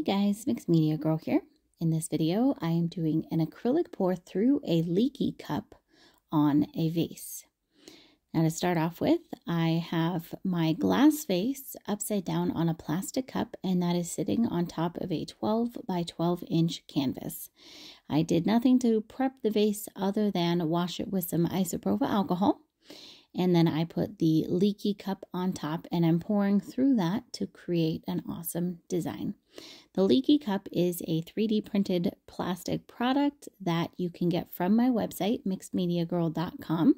Hey guys, Mixed Media Girl here. In this video, I am doing an acrylic pour through a leaky cup on a vase. Now to start off with, I have my glass vase upside down on a plastic cup and that is sitting on top of a 12 by 12 inch canvas. I did nothing to prep the vase other than wash it with some isopropyl alcohol and then I put the leaky cup on top and I'm pouring through that to create an awesome design. The leaky cup is a 3D printed plastic product that you can get from my website, mixedmediagirl.com.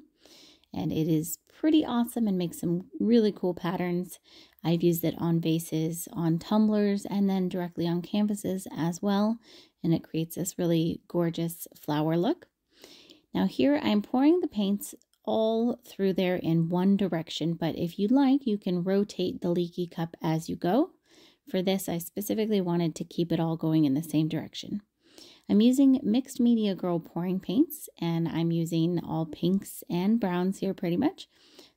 And it is pretty awesome and makes some really cool patterns. I've used it on vases, on tumblers, and then directly on canvases as well. And it creates this really gorgeous flower look. Now here I'm pouring the paints all through there in one direction, but if you like, you can rotate the leaky cup as you go. For this, I specifically wanted to keep it all going in the same direction. I'm using Mixed Media Girl pouring paints, and I'm using all pinks and browns here pretty much.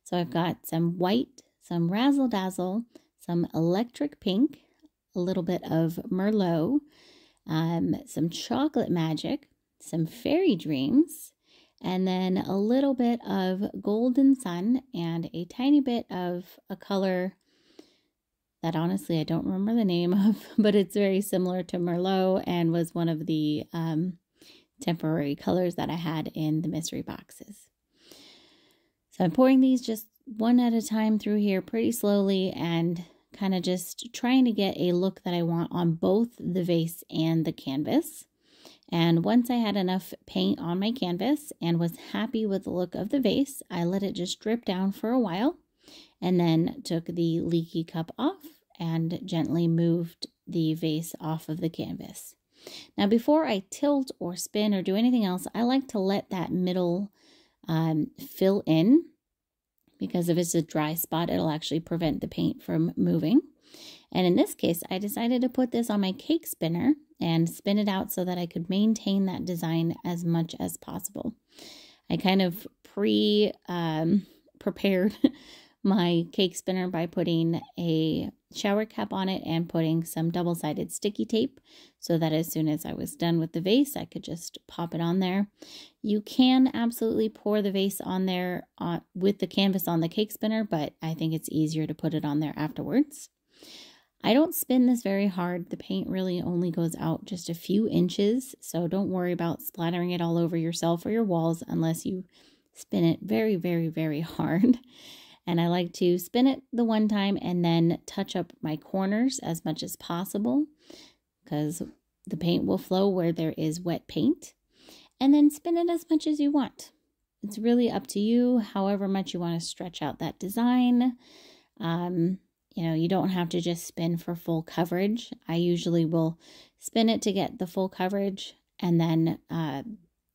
So I've got some white, some razzle dazzle, some electric pink, a little bit of Merlot, um, some chocolate magic, some fairy dreams, and then a little bit of golden sun and a tiny bit of a color that honestly I don't remember the name of, but it's very similar to Merlot and was one of the um, temporary colors that I had in the mystery boxes. So I'm pouring these just one at a time through here pretty slowly and kind of just trying to get a look that I want on both the vase and the canvas. And once I had enough paint on my canvas and was happy with the look of the vase, I let it just drip down for a while and then took the leaky cup off and gently moved the vase off of the canvas. Now, before I tilt or spin or do anything else, I like to let that middle um, fill in because if it's a dry spot, it'll actually prevent the paint from moving. And in this case, I decided to put this on my cake spinner and spin it out so that I could maintain that design as much as possible. I kind of pre um, prepared my cake spinner by putting a shower cap on it and putting some double sided sticky tape so that as soon as I was done with the vase, I could just pop it on there. You can absolutely pour the vase on there uh, with the canvas on the cake spinner, but I think it's easier to put it on there afterwards. I don't spin this very hard. The paint really only goes out just a few inches, so don't worry about splattering it all over yourself or your walls unless you spin it very, very, very hard. And I like to spin it the one time and then touch up my corners as much as possible because the paint will flow where there is wet paint. And then spin it as much as you want. It's really up to you, however much you want to stretch out that design. Um, you know, you don't have to just spin for full coverage. I usually will spin it to get the full coverage and then, uh,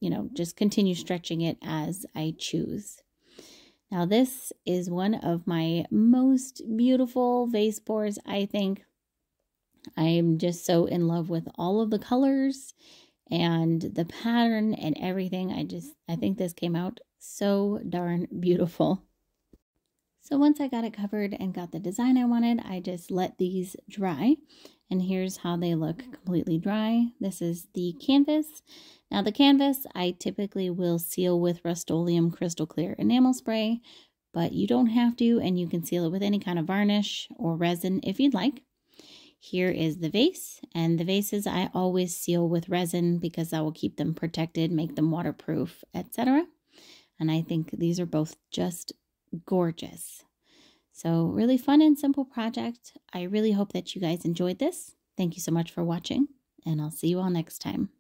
you know, just continue stretching it as I choose. Now, this is one of my most beautiful vase pours, I think. I am just so in love with all of the colors and the pattern and everything. I just, I think this came out so darn beautiful. So once I got it covered and got the design I wanted, I just let these dry. And here's how they look completely dry. This is the canvas. Now the canvas, I typically will seal with Rust-Oleum Crystal Clear Enamel Spray, but you don't have to, and you can seal it with any kind of varnish or resin if you'd like. Here is the vase, and the vases I always seal with resin because that will keep them protected, make them waterproof, etc. And I think these are both just gorgeous. So, really fun and simple project. I really hope that you guys enjoyed this. Thank you so much for watching, and I'll see you all next time.